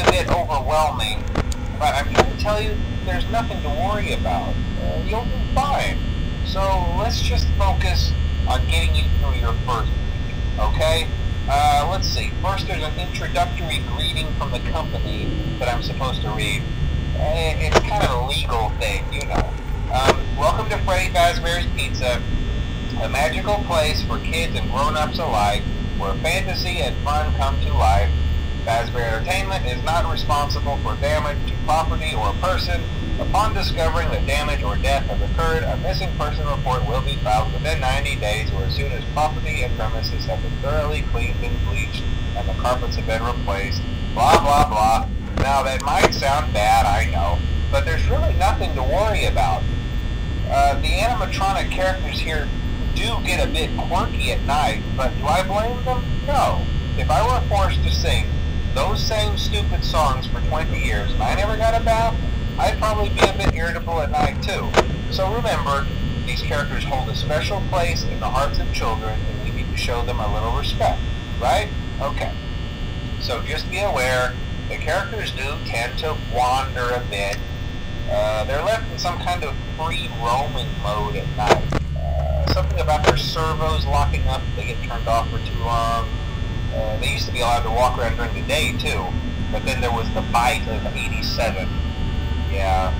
a bit overwhelming, but I'm trying to tell you there's nothing to worry about. Uh, you'll do fine. So let's just focus on getting you through your first week, okay? Uh, let's see. First, there's an introductory greeting from the company that I'm supposed to read. Uh, It's kind of a legal thing, you know. Um, welcome to Freddy Fazbear's Pizza, a magical place for kids and grown-ups alike, where fantasy and fun come to life. Fazbear Entertainment is not responsible for damage to property or person. Upon discovering that damage or death has occurred, a missing person report will be filed within 90 days or as soon as property and premises have been thoroughly cleaned and bleached and the carpets have been replaced. Blah, blah, blah. Now, that might sound bad, I know, but there's really nothing to worry about. Uh, the animatronic characters here do get a bit quirky at night, but do I blame them? No. If I were forced to sing those same stupid songs for 20 years and I never got a bath, I'd probably be a bit irritable at night too. So remember, these characters hold a special place in the hearts of children and we need to show them a little respect, right? Okay. So just be aware, the characters do tend to wander a bit. Uh, they're left in some kind of free roaming mode at night. Uh, something about their servos locking up they get turned off for too long. Uh, they used to be allowed to walk around during the day too, but then there was the bite of 87. Yeah,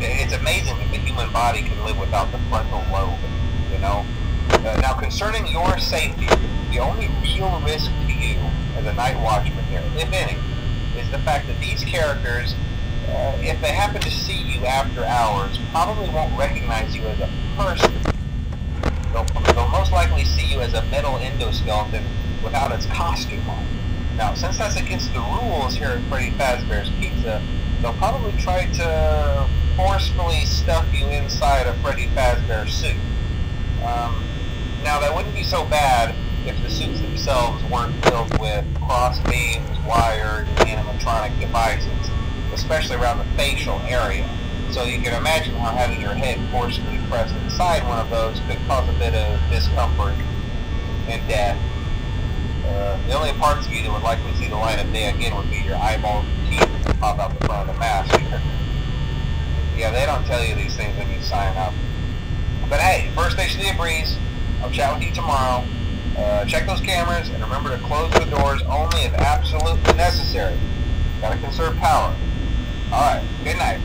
it's amazing that the human body can live without the frontal lobe, you know? Uh, now, concerning your safety, the only real risk to you as a night watchman here, if any, is the fact that these characters, uh, if they happen to see you after hours, probably won't recognize you as a person. They'll, they'll most likely see you as a metal endoskeleton without its costume on. Now, since that's against the rules here at Freddy Fazbear's Pizza, they'll probably try to forcefully stuff you inside a Freddy Fazbear suit. Um, now, that wouldn't be so bad if the suits themselves weren't filled with cross beams, wires, and animatronic devices, especially around the facial area. So you can imagine how having your head forcefully pressed inside one of those could cause a bit of discomfort and death. Uh, the only parts of you that would likely see the light of day again would be your eyeballs and teeth that pop out the front of the mask. yeah, they don't tell you these things when you sign up. But hey, first station of the breeze. I'll chat with you tomorrow. Uh, check those cameras and remember to close the doors only if absolutely necessary. Gotta conserve power. Alright, good night.